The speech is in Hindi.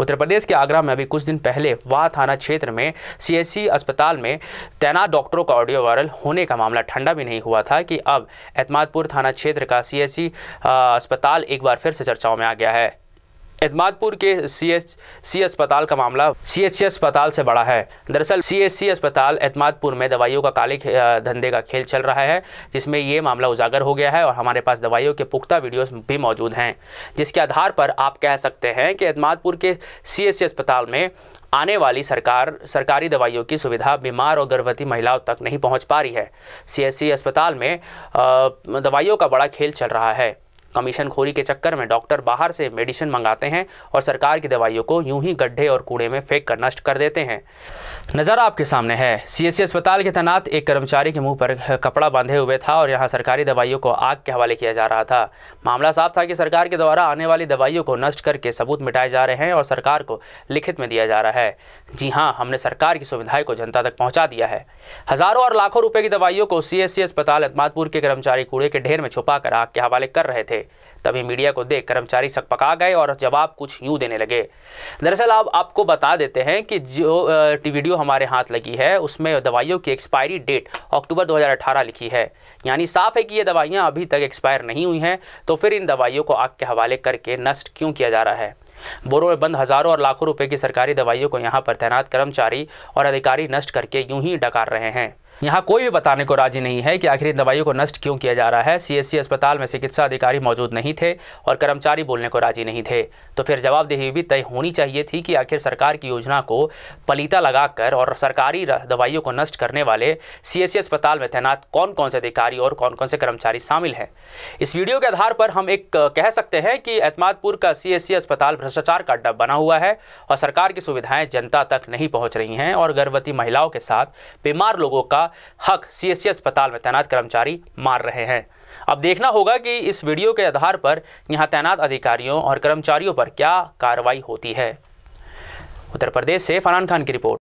उत्तर प्रदेश के आगरा में अभी कुछ दिन पहले वाह थाना क्षेत्र में सीएससी अस्पताल में तैनात डॉक्टरों का ऑडियो वायरल होने का मामला ठंडा भी नहीं हुआ था कि अब एतमादपुर थाना क्षेत्र का सीएससी अस्पताल एक बार फिर से चर्चाओं में आ गया है। एतमादपुर के सी एच सी अस्पताल का मामला सी एच सी अस्पताल से बड़ा है। दरअसल सी एच सी अस्पताल एतमादपुर में दवाइयों का काले धंधे का खेल चल रहा है, जिसमें ये मामला उजागर हो गया है और हमारे पास दवाइयों के पुख्ता वीडियोस भी मौजूद हैं, जिसके आधार पर आप कह सकते हैं कि एतमादपुर के सी एच सी अस्पताल में आने वाली सरकार, सरकारी दवाइयों की सुविधा बीमार और गर्भवती महिलाओं तक नहीं पहुँच पा रही है। सीएससी अस्पताल में दवाइयों का बड़ा खेल चल रहा है। कमीशन खोरी के चक्कर में डॉक्टर बाहर से मेडिसिन मंगाते हैं और सरकार की दवाइयों को यूँ ही गड्ढे और कूड़े में फेंक कर नष्ट कर देते हैं। नज़र आपके सामने है। सीएससी अस्पताल के तैनात एक कर्मचारी के मुँह पर कपड़ा बांधे हुए था और यहाँ सरकारी दवाइयों को आग के हवाले किया जा रहा था। मामला साफ़ था कि सरकार के द्वारा आने वाली दवाइयों को नष्ट करके सबूत मिटाए जा रहे हैं और सरकार को लिखित में दिया जा रहा है। जी हाँ हमने सरकार की सुविधाएँ को जनता तक पहुँचा दिया है। हज़ारों और लाखों रुपये की दवाइयों को सीएससी अस्पताल अतमादपुर के कर्मचारी कूड़े के ढेर में छुपा कर आग के हवाले कर रहे थे। तभी मीडिया को देख कर्मचारी सकपका गए और जवाब कुछ यूँ देने लगे। दरअसल आप, आपको बता देते हैं कि जो वीडियो हमारे हाथ लगी है, उसमें दवाइयों की एक्सपायरी डेट अक्टूबर 2018 लिखी है। यानी साफ़ है कि ये दवाइयाँ अभी तक एक्सपायर नहीं हुई हैं तो फिर इन दवाइयों को आग के हवाले करके नष्ट क्यों किया जा रहा है? बोरों में बंद हज़ारों और लाखों रुपए की सरकारी दवाइयों को यहाँ पर तैनात कर्मचारी और अधिकारी नष्ट करके यूँ ही डकार रहे हैं। यहाँ कोई भी बताने को राज़ी नहीं है कि आखिर इन दवाइयों को नष्ट क्यों किया जा रहा है। सीएससी अस्पताल में चिकित्सा अधिकारी मौजूद नहीं थे और कर्मचारी बोलने को राज़ी नहीं थे। तो फिर जवाबदेही भी तय होनी चाहिए थी कि आखिर सरकार की योजना को पलीता लगाकर और सरकारी दवाइयों को नष्ट करने वाले सीएससी अस्पताल में तैनात कौन कौन से अधिकारी और कौन कौन से कर्मचारी शामिल हैं। इस वीडियो के आधार पर हम एक कह सकते हैं कि एतमादपुर का सीएससी अस्पताल भ्रष्टाचार का अड्डा बना हुआ है और सरकार की सुविधाएँ जनता तक नहीं पहुँच रही हैं और गर्भवती महिलाओं के साथ बीमार लोगों का हक सी अस्पताल में तैनात कर्मचारी मार रहे हैं। अब देखना होगा कि इस वीडियो के आधार पर यहाँ तैनात अधिकारियों और कर्मचारियों पर क्या कार्रवाई होती है। उत्तर प्रदेश से फरहान खान की रिपोर्ट।